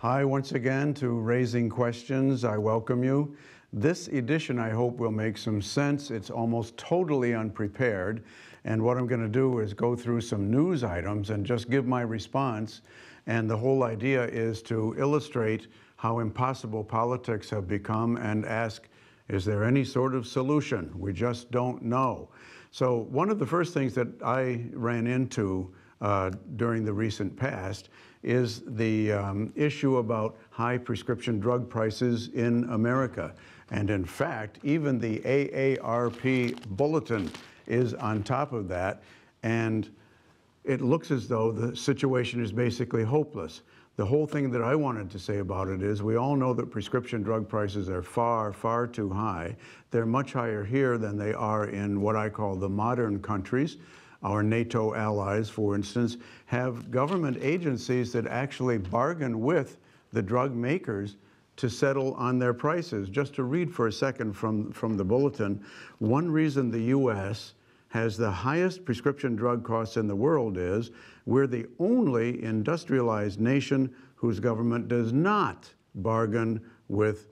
Hi once again to Raising Questions. I welcome you. This edition, I hope, will make some sense. It's almost totally unprepared. And what I'm going to do is go through some news items and just give my response. And the whole idea is to illustrate how impossible politics have become and ask, is there any sort of solution? We just don't know. So one of the first things that I ran into uh, during the recent past is the um, issue about high prescription drug prices in America. And in fact, even the AARP bulletin is on top of that. And it looks as though the situation is basically hopeless. The whole thing that I wanted to say about it is we all know that prescription drug prices are far, far too high. They're much higher here than they are in what I call the modern countries. Our NATO allies, for instance, have government agencies that actually bargain with the drug makers to settle on their prices. Just to read for a second from, from the bulletin, one reason the U.S. has the highest prescription drug costs in the world is we're the only industrialized nation whose government does not bargain with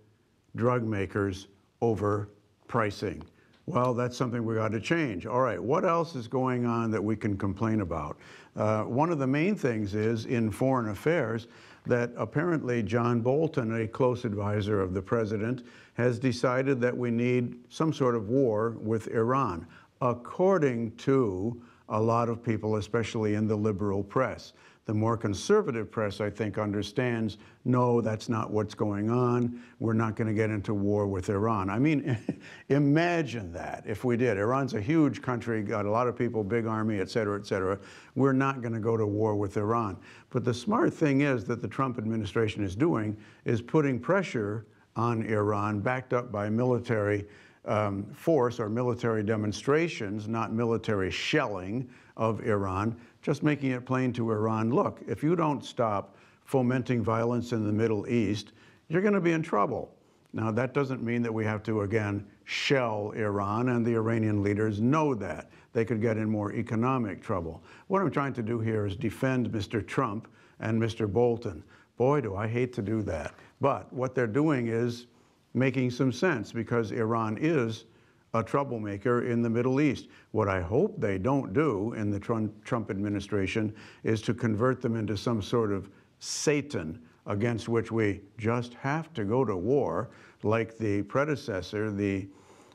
drug makers over pricing. Well, that's something we got to change. All right, what else is going on that we can complain about? Uh, one of the main things is in foreign affairs that apparently John Bolton, a close advisor of the president, has decided that we need some sort of war with Iran, according to a lot of people, especially in the liberal press. The more conservative press, I think, understands no, that's not what's going on. We're not going to get into war with Iran. I mean, imagine that if we did. Iran's a huge country, got a lot of people, big army, et cetera, et cetera. We're not going to go to war with Iran. But the smart thing is that the Trump administration is doing is putting pressure on Iran, backed up by military um, force or military demonstrations, not military shelling of Iran, just making it plain to Iran, look, if you don't stop fomenting violence in the Middle East, you're going to be in trouble. Now, that doesn't mean that we have to, again, shell Iran, and the Iranian leaders know that. They could get in more economic trouble. What I'm trying to do here is defend Mr. Trump and Mr. Bolton. Boy, do I hate to do that. But what they're doing is making some sense because Iran is a troublemaker in the Middle East. What I hope they don't do in the Trump administration is to convert them into some sort of Satan against which we just have to go to war, like the predecessor, the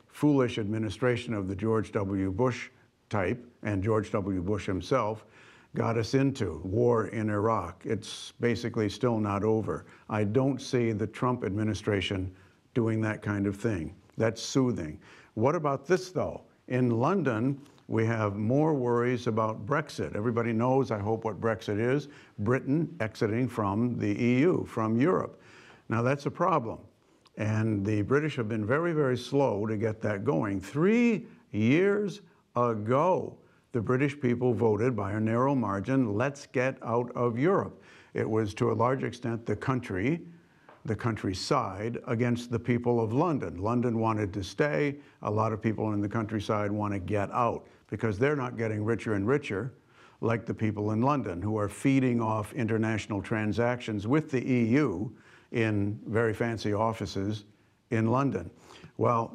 foolish administration of the George W. Bush type, and George W. Bush himself, got us into war in Iraq. It's basically still not over. I don't see the Trump administration doing that kind of thing. That's soothing. What about this, though? In London, we have more worries about Brexit. Everybody knows, I hope, what Brexit is Britain exiting from the EU, from Europe. Now, that's a problem. And the British have been very, very slow to get that going. Three years ago, the British people voted by a narrow margin let's get out of Europe. It was to a large extent the country the countryside against the people of London. London wanted to stay. A lot of people in the countryside want to get out because they're not getting richer and richer like the people in London who are feeding off international transactions with the EU in very fancy offices in London. Well,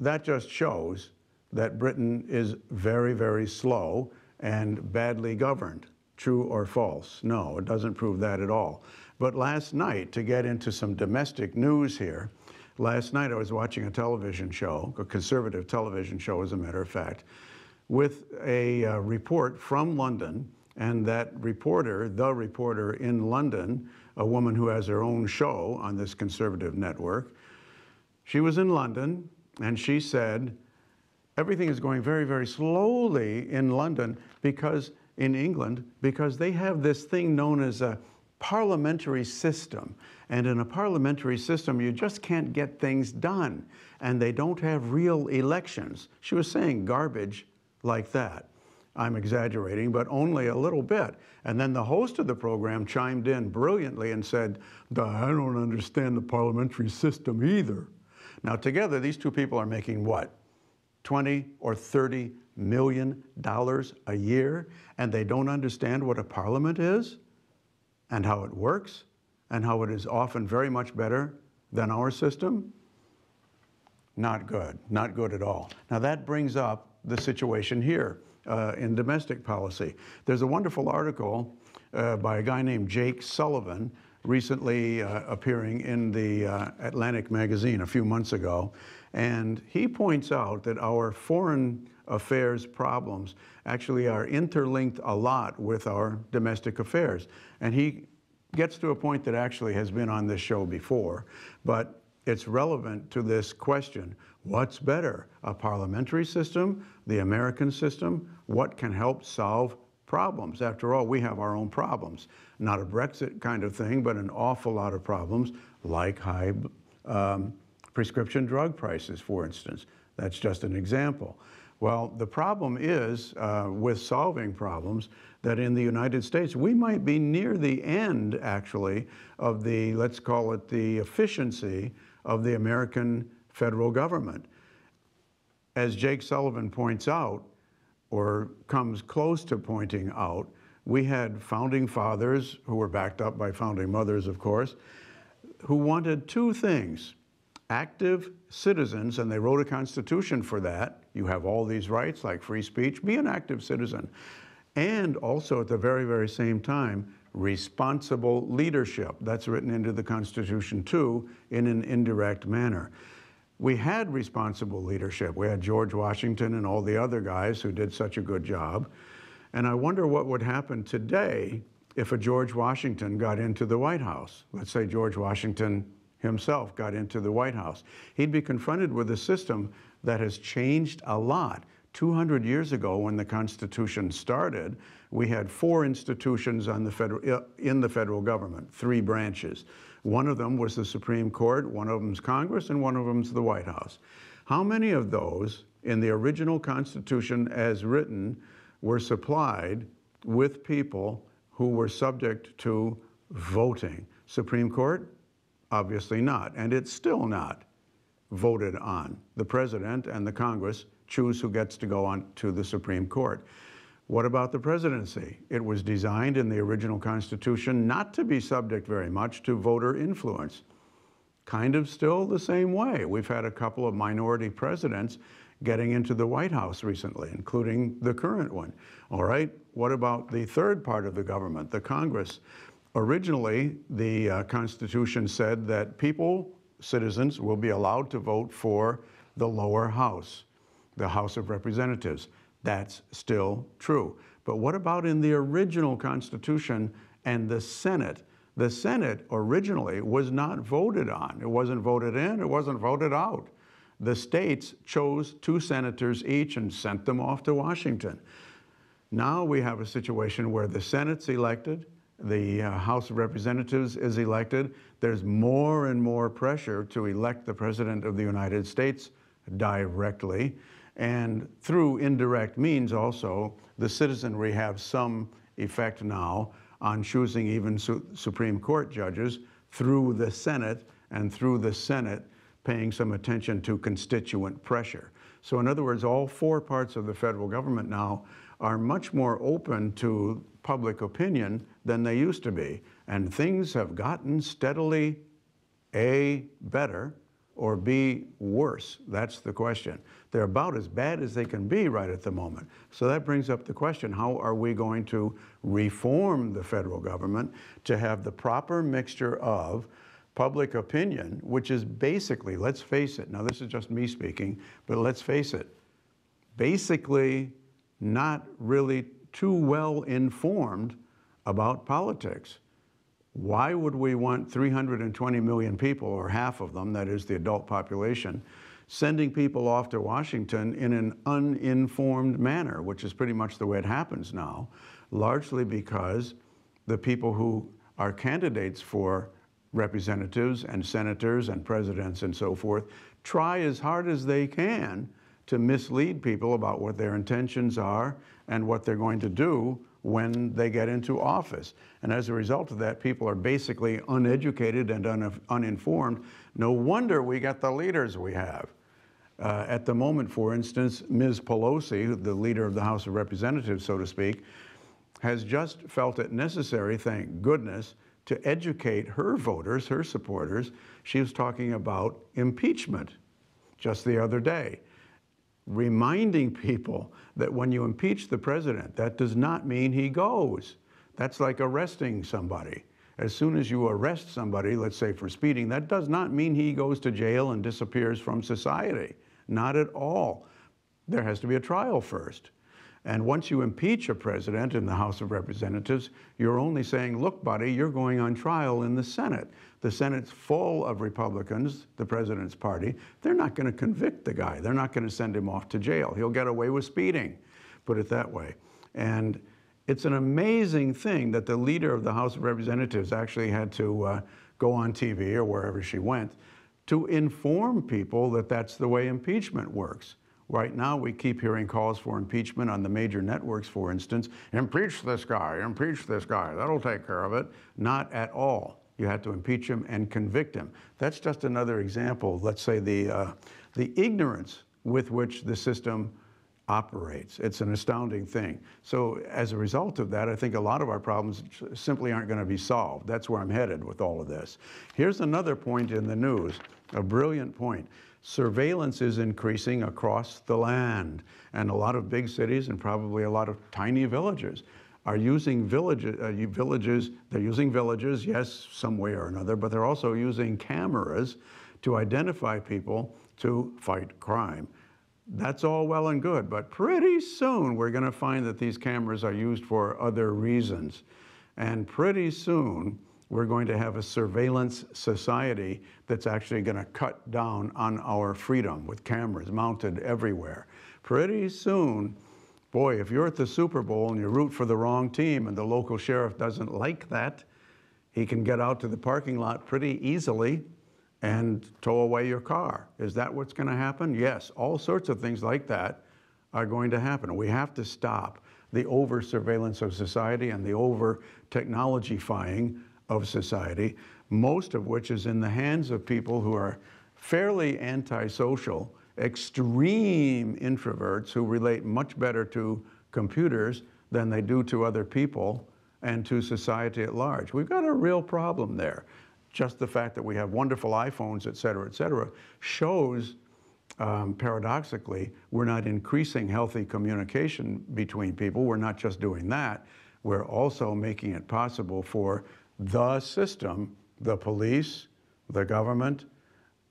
that just shows that Britain is very, very slow and badly governed. True or false? No, it doesn't prove that at all. But last night, to get into some domestic news here, last night I was watching a television show, a conservative television show, as a matter of fact, with a uh, report from London. And that reporter, the reporter in London, a woman who has her own show on this conservative network, she was in London and she said, everything is going very, very slowly in London because, in England, because they have this thing known as a parliamentary system. And in a parliamentary system, you just can't get things done. And they don't have real elections. She was saying garbage like that. I'm exaggerating, but only a little bit. And then the host of the program chimed in brilliantly and said, I don't understand the parliamentary system either. Now, together, these two people are making what? 20 or 30 million dollars a year, and they don't understand what a parliament is? And how it works and how it is often very much better than our system? Not good, not good at all. Now that brings up the situation here uh, in domestic policy. There's a wonderful article uh, by a guy named Jake Sullivan recently uh, appearing in the uh, Atlantic magazine a few months ago. And he points out that our foreign affairs problems actually are interlinked a lot with our domestic affairs. And he gets to a point that actually has been on this show before, but it's relevant to this question. What's better, a parliamentary system, the American system? What can help solve problems. After all, we have our own problems. Not a Brexit kind of thing, but an awful lot of problems, like high um, prescription drug prices, for instance. That's just an example. Well, the problem is uh, with solving problems that in the United States, we might be near the end, actually, of the, let's call it the efficiency of the American federal government. As Jake Sullivan points out, or comes close to pointing out, we had founding fathers who were backed up by founding mothers, of course, who wanted two things active citizens, and they wrote a constitution for that. You have all these rights like free speech, be an active citizen. And also at the very, very same time, responsible leadership. That's written into the Constitution too in an indirect manner we had responsible leadership. We had George Washington and all the other guys who did such a good job. And I wonder what would happen today if a George Washington got into the White House. Let's say George Washington himself got into the White House. He'd be confronted with a system that has changed a lot. 200 years ago, when the Constitution started, we had four institutions on the federal, in the federal government, three branches. One of them was the Supreme Court, one of them's Congress, and one of them's the White House. How many of those in the original Constitution as written were supplied with people who were subject to voting? Supreme Court? Obviously not, and it's still not voted on. The President and the Congress choose who gets to go on to the Supreme Court. What about the presidency? It was designed in the original Constitution not to be subject very much to voter influence. Kind of still the same way. We've had a couple of minority presidents getting into the White House recently, including the current one. All right, what about the third part of the government, the Congress? Originally, the uh, Constitution said that people, citizens, will be allowed to vote for the lower house, the House of Representatives. That's still true. But what about in the original Constitution and the Senate? The Senate originally was not voted on. It wasn't voted in, it wasn't voted out. The states chose two senators each and sent them off to Washington. Now we have a situation where the Senate's elected, the uh, House of Representatives is elected. There's more and more pressure to elect the President of the United States directly. And through indirect means also, the citizenry have some effect now on choosing even su Supreme Court judges through the Senate and through the Senate paying some attention to constituent pressure. So in other words, all four parts of the federal government now are much more open to public opinion than they used to be. And things have gotten steadily, A, better, or B, worse? That's the question. They're about as bad as they can be right at the moment. So that brings up the question, how are we going to reform the federal government to have the proper mixture of public opinion, which is basically, let's face it, now this is just me speaking, but let's face it, basically not really too well informed about politics. Why would we want 320 million people, or half of them, that is the adult population, sending people off to Washington in an uninformed manner, which is pretty much the way it happens now, largely because the people who are candidates for representatives and senators and presidents and so forth try as hard as they can to mislead people about what their intentions are and what they're going to do when they get into office. And as a result of that, people are basically uneducated and un uninformed. No wonder we got the leaders we have. Uh, at the moment, for instance, Ms. Pelosi, the leader of the House of Representatives, so to speak, has just felt it necessary, thank goodness, to educate her voters, her supporters, she was talking about impeachment just the other day, reminding people that when you impeach the president, that does not mean he goes. That's like arresting somebody. As soon as you arrest somebody, let's say for speeding, that does not mean he goes to jail and disappears from society. Not at all. There has to be a trial first. And once you impeach a president in the House of Representatives, you're only saying, look, buddy, you're going on trial in the Senate. The Senate's full of Republicans, the president's party. They're not going to convict the guy. They're not going to send him off to jail. He'll get away with speeding, put it that way. And it's an amazing thing that the leader of the House of Representatives actually had to uh, go on TV or wherever she went to inform people that that's the way impeachment works. Right now, we keep hearing calls for impeachment on the major networks, for instance. Impeach this guy, impeach this guy, that'll take care of it. Not at all. You have to impeach him and convict him. That's just another example, let's say, the, uh, the ignorance with which the system operates. It's an astounding thing. So as a result of that, I think a lot of our problems simply aren't going to be solved. That's where I'm headed with all of this. Here's another point in the news, a brilliant point surveillance is increasing across the land. And a lot of big cities and probably a lot of tiny villages are using villages, uh, villages, they're using villages, yes, some way or another, but they're also using cameras to identify people to fight crime. That's all well and good, but pretty soon we're going to find that these cameras are used for other reasons. And pretty soon, we're going to have a surveillance society that's actually going to cut down on our freedom with cameras mounted everywhere. Pretty soon, boy, if you're at the Super Bowl and you root for the wrong team and the local sheriff doesn't like that, he can get out to the parking lot pretty easily and tow away your car. Is that what's going to happen? Yes, all sorts of things like that are going to happen. We have to stop the over surveillance of society and the over technologyfying of society, most of which is in the hands of people who are fairly antisocial, extreme introverts who relate much better to computers than they do to other people and to society at large. We've got a real problem there. Just the fact that we have wonderful iPhones, et cetera, et cetera, shows um, paradoxically, we're not increasing healthy communication between people. We're not just doing that. We're also making it possible for the system, the police, the government,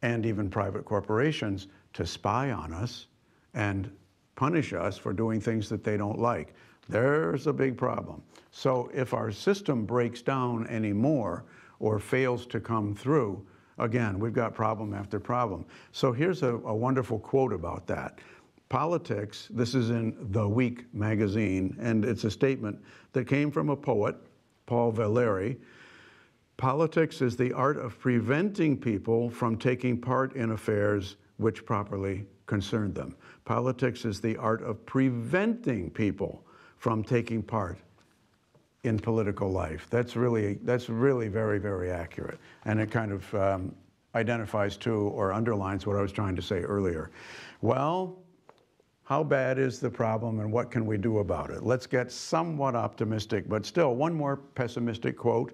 and even private corporations to spy on us and punish us for doing things that they don't like. There's a big problem. So if our system breaks down anymore or fails to come through, again, we've got problem after problem. So here's a, a wonderful quote about that. Politics, this is in The Week magazine, and it's a statement that came from a poet, Paul Valéry, Politics is the art of preventing people from taking part in affairs which properly concerned them. Politics is the art of preventing people from taking part in political life. That's really, that's really very, very accurate. And it kind of um, identifies too or underlines what I was trying to say earlier. Well, how bad is the problem and what can we do about it? Let's get somewhat optimistic, but still, one more pessimistic quote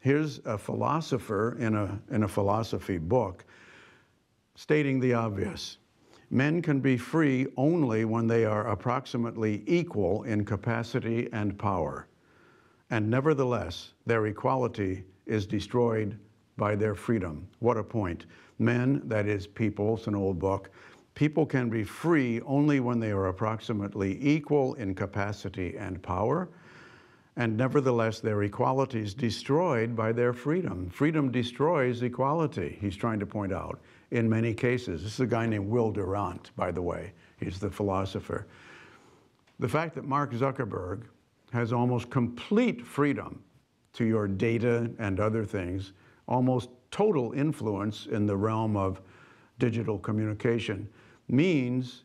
Here's a philosopher in a, in a philosophy book stating the obvious. Men can be free only when they are approximately equal in capacity and power. And nevertheless, their equality is destroyed by their freedom. What a point. Men, that is people, it's an old book, people can be free only when they are approximately equal in capacity and power and nevertheless their equality is destroyed by their freedom. Freedom destroys equality, he's trying to point out, in many cases. This is a guy named Will Durant, by the way. He's the philosopher. The fact that Mark Zuckerberg has almost complete freedom to your data and other things, almost total influence in the realm of digital communication, means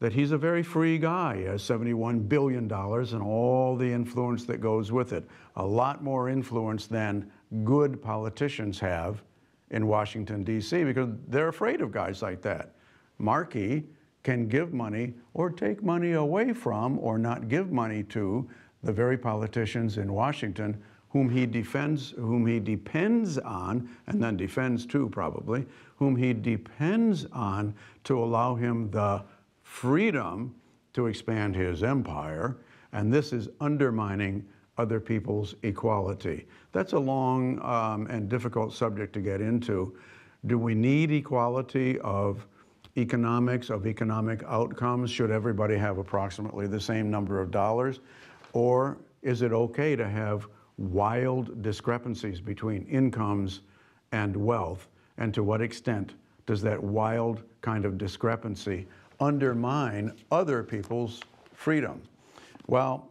that he's a very free guy. He has $71 billion and all the influence that goes with it. A lot more influence than good politicians have in Washington, D.C., because they're afraid of guys like that. Markey can give money or take money away from or not give money to the very politicians in Washington whom he defends, whom he depends on, and then defends too probably, whom he depends on to allow him the freedom to expand his empire, and this is undermining other people's equality. That's a long um, and difficult subject to get into. Do we need equality of economics, of economic outcomes? Should everybody have approximately the same number of dollars? Or is it okay to have wild discrepancies between incomes and wealth, and to what extent does that wild kind of discrepancy undermine other people's freedom? Well,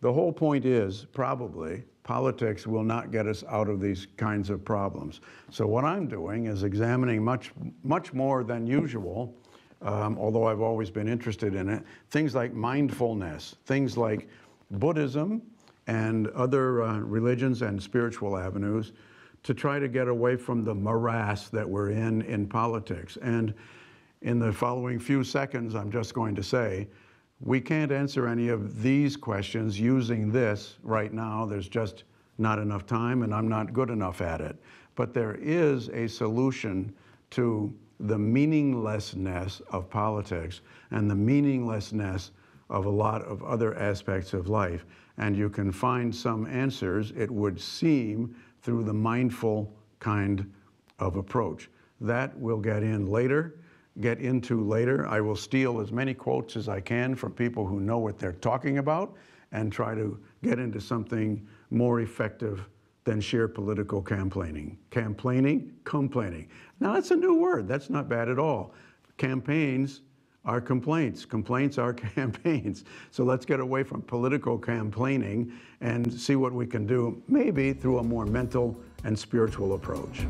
the whole point is probably politics will not get us out of these kinds of problems. So what I'm doing is examining much, much more than usual, um, although I've always been interested in it, things like mindfulness, things like Buddhism, and other uh, religions and spiritual avenues to try to get away from the morass that we're in in politics. And in the following few seconds, I'm just going to say, we can't answer any of these questions using this right now. There's just not enough time, and I'm not good enough at it. But there is a solution to the meaninglessness of politics and the meaninglessness of a lot of other aspects of life and you can find some answers, it would seem, through the mindful kind of approach. That we'll get in later, get into later. I will steal as many quotes as I can from people who know what they're talking about and try to get into something more effective than sheer political campaigning. Campaigning, complaining. Now that's a new word. That's not bad at all. Campaigns are complaints. Complaints are campaigns. So let's get away from political complaining and see what we can do, maybe through a more mental and spiritual approach.